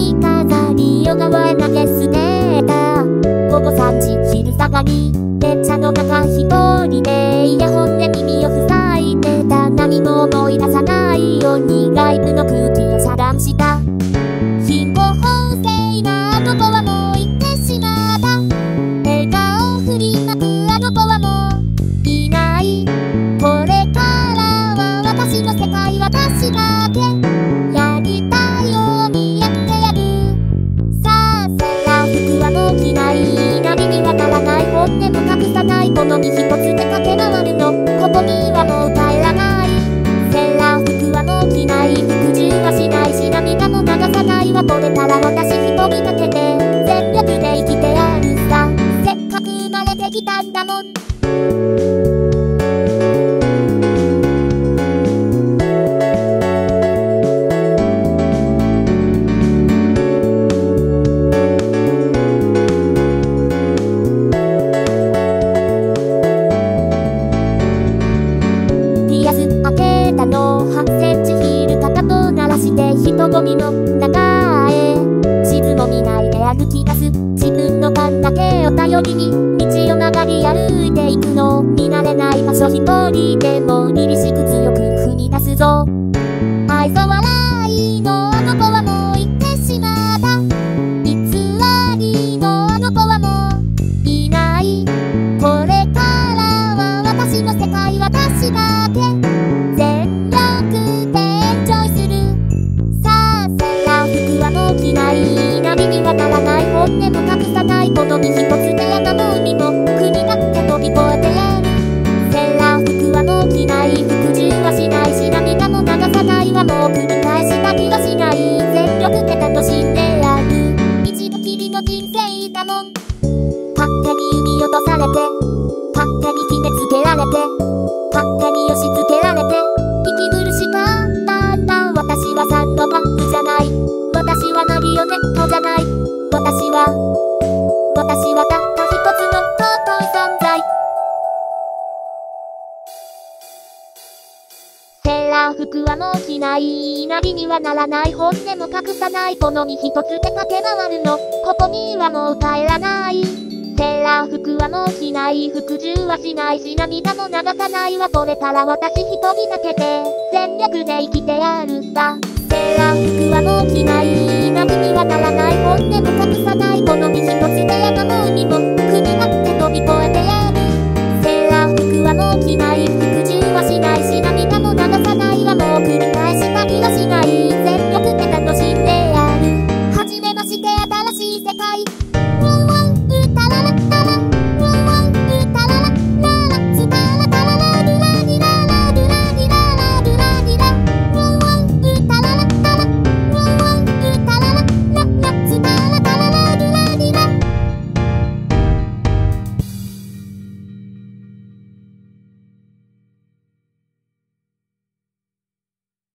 髪飾りを川へ投げ捨てた。午後3時昼下がりないものに一つで駆け回るの。ここにはもう帰らない。セーラー服はもう着ない。服従はしない。し涙も流さない。わ取れたら私一人だけで全力で生きてやるさ。せっかく生まれてきたんだもん。8センチヒールかかと鳴らして人混みの中へ地図も見ないで歩き出す自分の勘だけを頼りに道を曲がり歩いていくの見慣れない場所一人でも凛々しく強く踏み出すぞ愛想笑いのの身一つで山も海も国だって飛び越えてやるセーラー服はもう着ない服従はしないし涙も流さないわもう繰り返した気はしない全力で楽しんでやる一度きりの人生だもん勝手に見落とされて勝手に決めつけられて勝手に押し付けられて息苦しかったんだ私はサンドバッグじゃない私はマリオネットじゃない私は私はたった一つの尊い存在。セーラー服はもう着ないナビにはならない本音も隠さない。この身一つで駆け回るの。ここにはもう帰らない。セーラー服はもう着ない。服従はしない。し涙も流さないわこれから私一人だけで。全力で生きてやるさ。セーラー服はもう着ないナビにはならない。